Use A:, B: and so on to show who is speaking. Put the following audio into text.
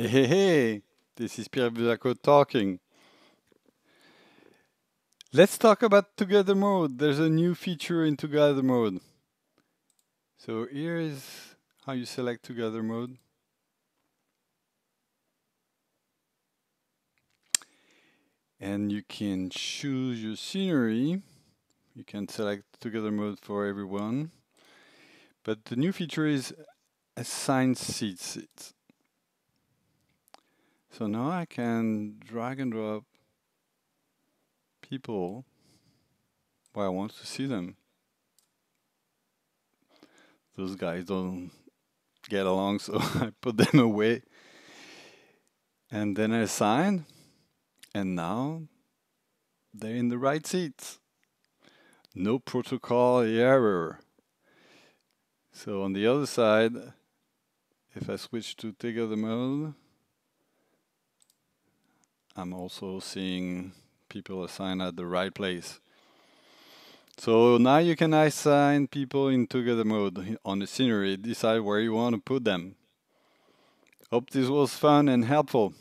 A: Hey, hey, hey, this is Pierre Buzaco talking. Let's talk about Together Mode. There's a new feature in Together Mode. So here is how you select Together Mode. And you can choose your scenery. You can select Together Mode for everyone. But the new feature is assign seats. So now I can drag and drop people where I want to see them. Those guys don't get along, so I put them away. And then I assign, and now they're in the right seats. No protocol error. So on the other side, if I switch to together mode, I'm also seeing people assigned at the right place. So now you can assign people in together mode on the scenery, decide where you want to put them. Hope this was fun and helpful.